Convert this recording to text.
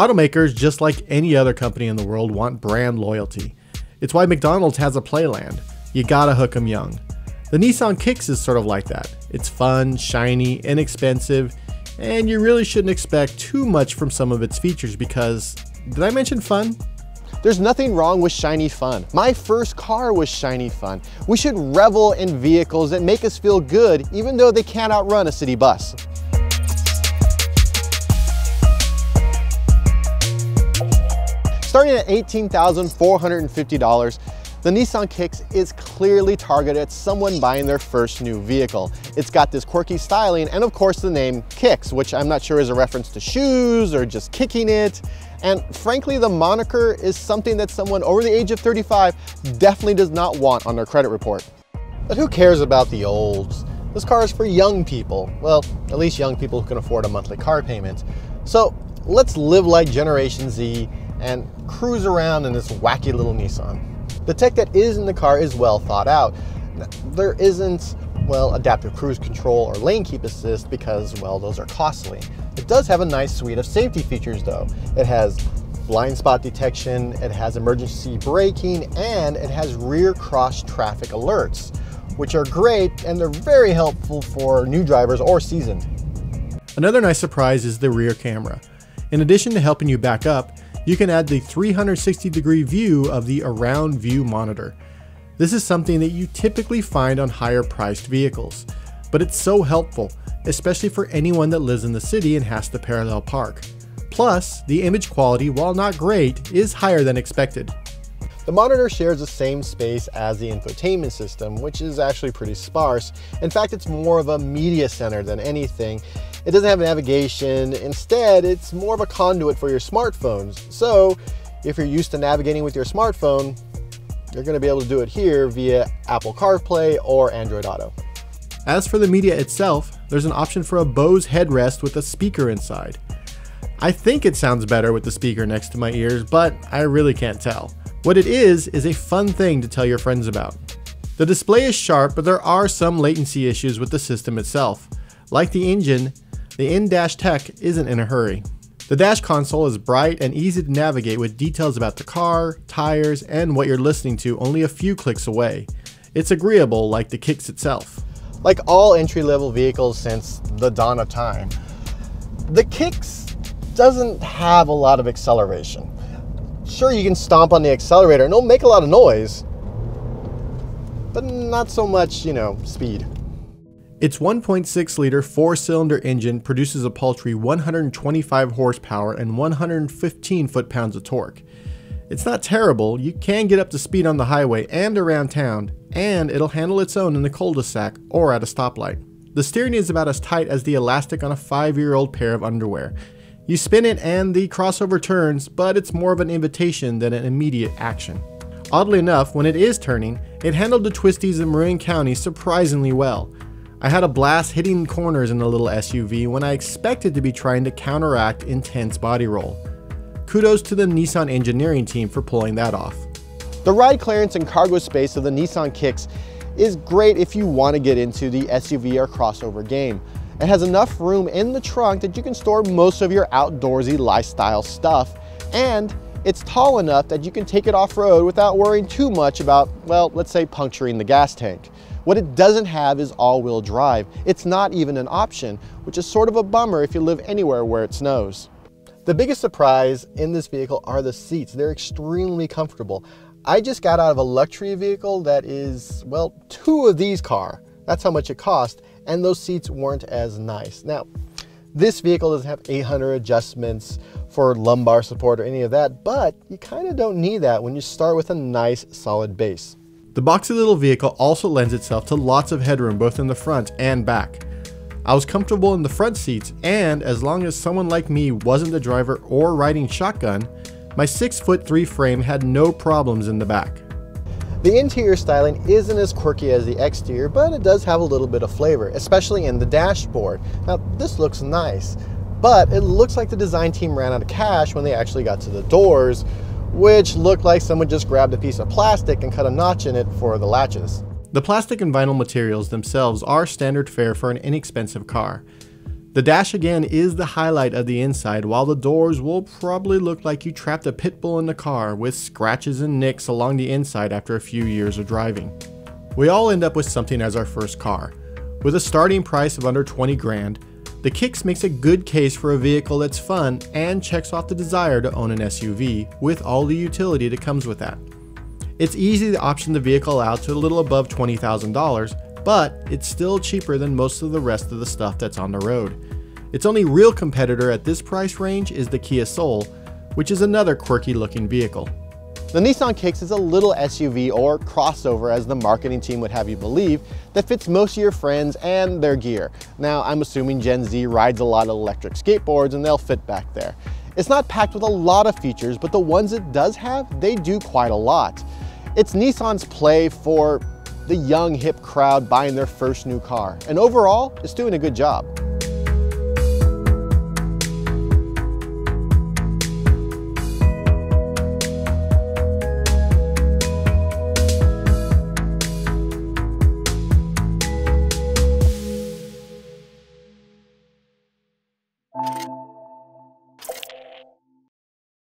Automakers, just like any other company in the world, want brand loyalty. It's why McDonald's has a Playland. You gotta hook 'em young. The Nissan Kicks is sort of like that. It's fun, shiny, inexpensive, and you really shouldn't expect too much from some of its features because, did I mention fun? There's nothing wrong with shiny fun. My first car was shiny fun. We should revel in vehicles that make us feel good even though they can't outrun a city bus. Starting at $18,450, the Nissan Kicks is clearly targeted at someone buying their first new vehicle. It's got this quirky styling and of course the name Kicks, which I'm not sure is a reference to shoes or just kicking it. And frankly, the moniker is something that someone over the age of 35 definitely does not want on their credit report. But who cares about the olds? This car is for young people. Well, at least young people who can afford a monthly car payment. So let's live like Generation Z and cruise around in this wacky little Nissan. The tech that is in the car is well thought out. There isn't, well, adaptive cruise control or lane keep assist because, well, those are costly. It does have a nice suite of safety features though. It has blind spot detection, it has emergency braking, and it has rear cross traffic alerts, which are great and they're very helpful for new drivers or seasoned. Another nice surprise is the rear camera. In addition to helping you back up, you can add the 360 degree view of the around view monitor. This is something that you typically find on higher priced vehicles, but it's so helpful, especially for anyone that lives in the city and has to parallel park. Plus, the image quality, while not great, is higher than expected. The monitor shares the same space as the infotainment system, which is actually pretty sparse. In fact, it's more of a media center than anything, it doesn't have navigation. Instead, it's more of a conduit for your smartphones. So if you're used to navigating with your smartphone, you're gonna be able to do it here via Apple CarPlay or Android Auto. As for the media itself, there's an option for a Bose headrest with a speaker inside. I think it sounds better with the speaker next to my ears, but I really can't tell. What it is, is a fun thing to tell your friends about. The display is sharp, but there are some latency issues with the system itself. Like the engine, the in-dash tech isn't in a hurry. The dash console is bright and easy to navigate with details about the car, tires, and what you're listening to only a few clicks away. It's agreeable like the Kicks itself. Like all entry-level vehicles since the dawn of time, the Kicks doesn't have a lot of acceleration. Sure, you can stomp on the accelerator and it'll make a lot of noise, but not so much, you know, speed. Its 1.6 liter four cylinder engine produces a paltry 125 horsepower and 115 foot pounds of torque. It's not terrible, you can get up to speed on the highway and around town, and it'll handle its own in the cul-de-sac or at a stoplight. The steering is about as tight as the elastic on a 5 year old pair of underwear. You spin it and the crossover turns, but it's more of an invitation than an immediate action. Oddly enough, when it is turning, it handled the twisties in Marin County surprisingly well. I had a blast hitting corners in the little SUV when I expected to be trying to counteract intense body roll. Kudos to the Nissan engineering team for pulling that off. The ride clearance and cargo space of the Nissan Kicks is great if you want to get into the SUV or crossover game. It has enough room in the trunk that you can store most of your outdoorsy lifestyle stuff, and it's tall enough that you can take it off-road without worrying too much about, well, let's say puncturing the gas tank. What it doesn't have is all-wheel drive. It's not even an option, which is sort of a bummer if you live anywhere where it snows. The biggest surprise in this vehicle are the seats. They're extremely comfortable. I just got out of a luxury vehicle that is, well, two of these car. That's how much it cost, and those seats weren't as nice. Now, this vehicle doesn't have 800 adjustments for lumbar support or any of that, but you kind of don't need that when you start with a nice solid base. The boxy little vehicle also lends itself to lots of headroom both in the front and back. I was comfortable in the front seats and as long as someone like me wasn't the driver or riding shotgun, my 6 foot 3 frame had no problems in the back. The interior styling isn't as quirky as the exterior, but it does have a little bit of flavor, especially in the dashboard. Now, this looks nice, but it looks like the design team ran out of cash when they actually got to the doors, which looked like someone just grabbed a piece of plastic and cut a notch in it for the latches. The plastic and vinyl materials themselves are standard fare for an inexpensive car. The dash again is the highlight of the inside, while the doors will probably look like you trapped a pit bull in the car with scratches and nicks along the inside after a few years of driving. We all end up with something as our first car. With a starting price of under 20 grand, the Kicks makes a good case for a vehicle that's fun and checks off the desire to own an SUV with all the utility that comes with that. It's easy to option the vehicle out to a little above $20,000, but it's still cheaper than most of the rest of the stuff that's on the road. Its only real competitor at this price range is the Kia Soul, which is another quirky looking vehicle. The Nissan Kicks is a little SUV or crossover as the marketing team would have you believe that fits most of your friends and their gear. Now I'm assuming Gen Z rides a lot of electric skateboards and they'll fit back there. It's not packed with a lot of features, but the ones it does have, they do quite a lot. It's Nissan's play for the young hip crowd buying their first new car, and overall, it's doing a good job.